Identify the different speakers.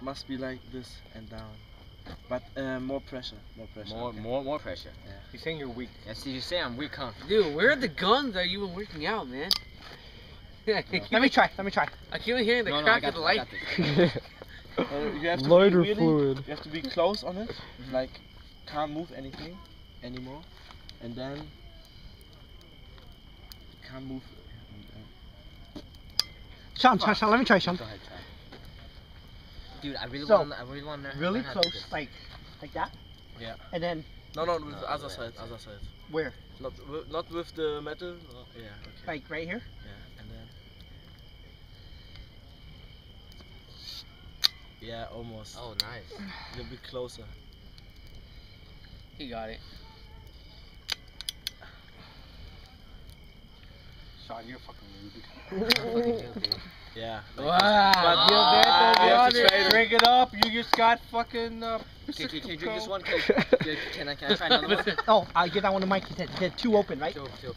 Speaker 1: must be like this and down. But uh, more pressure, more pressure.
Speaker 2: More,
Speaker 1: okay.
Speaker 2: more, more pressure.
Speaker 3: He's saying you're weak.
Speaker 2: Yes, you say I'm weak, huh?
Speaker 4: Dude, where are the guns? Are you even working out, man? I keep,
Speaker 3: Let me try. Let me try.
Speaker 4: I keep hearing the
Speaker 2: no, no, I
Speaker 4: crack
Speaker 2: got
Speaker 4: of the light.
Speaker 2: got this.
Speaker 1: Uh, you have to
Speaker 5: Lighter
Speaker 1: be really,
Speaker 5: fluid.
Speaker 1: You have to be close on it, like can't move anything anymore, and then can't move.
Speaker 3: Sean, Sean, Sean, let me try, Sean.
Speaker 2: Go ahead, try. Dude, I really
Speaker 3: So,
Speaker 2: want, I really want to.
Speaker 3: Really
Speaker 2: learn to
Speaker 3: close, like, like that.
Speaker 1: Yeah.
Speaker 3: And then
Speaker 1: No, no, with
Speaker 2: No,
Speaker 1: the other side, other side.
Speaker 3: where?
Speaker 1: Not, wi- not with the metal. uh, yeah. Okay.
Speaker 3: Like right here.
Speaker 1: Yeah, and then. Yeah, almost.
Speaker 2: Oh, nice.
Speaker 1: A little bit closer.
Speaker 4: He got it.
Speaker 3: Sean, you're fucking rude.
Speaker 1: Yeah.
Speaker 4: Wow.
Speaker 1: But
Speaker 3: You Drink it up. You just got fucking. Uh,
Speaker 2: Can, can, can you drink this one? Can, can, I, can I try another one?
Speaker 3: oh, I'll give that one to Mike. He said, two open, right?
Speaker 2: Two, two.